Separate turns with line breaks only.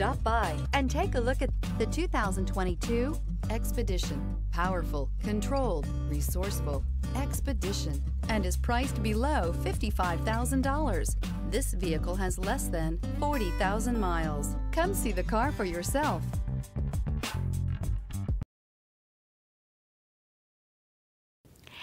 Stop by and take a look at the 2022 Expedition. Powerful, controlled, resourceful. Expedition and is priced below $55,000. This vehicle has less than 40,000 miles. Come see the car for yourself.